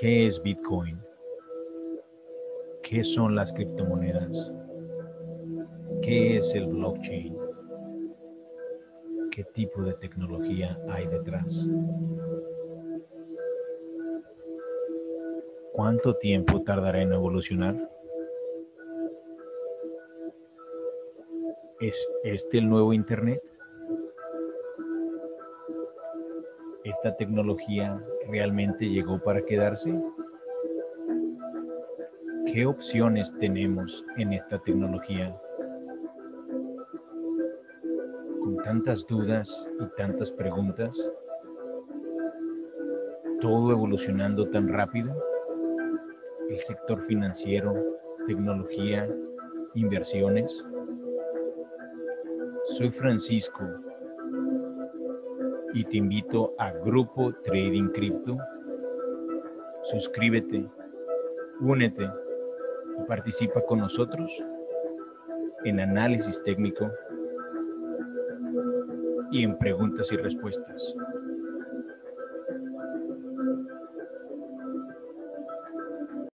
¿Qué es Bitcoin? ¿Qué son las criptomonedas? ¿Qué es el blockchain? ¿Qué tipo de tecnología hay detrás? ¿Cuánto tiempo tardará en evolucionar? ¿Es este el nuevo Internet? ¿Esta tecnología realmente llegó para quedarse? ¿Qué opciones tenemos en esta tecnología? Con tantas dudas y tantas preguntas, todo evolucionando tan rápido, el sector financiero, tecnología, inversiones. Soy Francisco y te invito a Grupo Trading Crypto. Suscríbete, únete y participa con nosotros en análisis técnico y en preguntas y respuestas.